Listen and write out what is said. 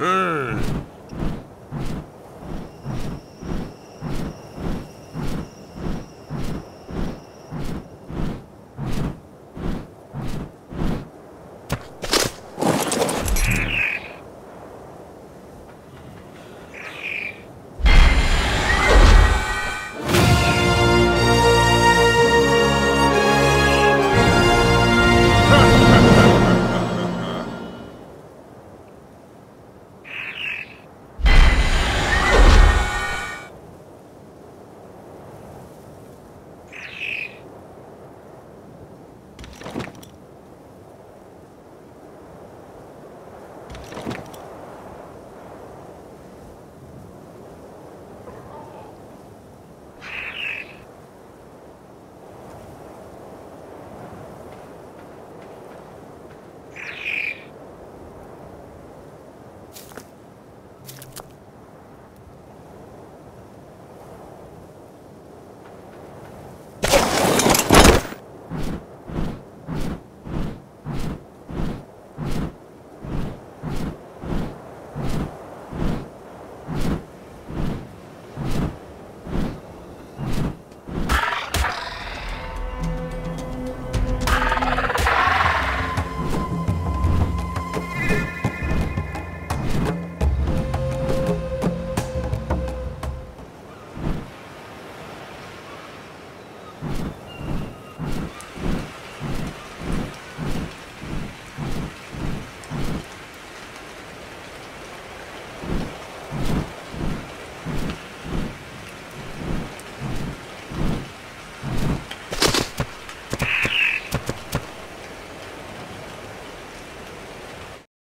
Uh, you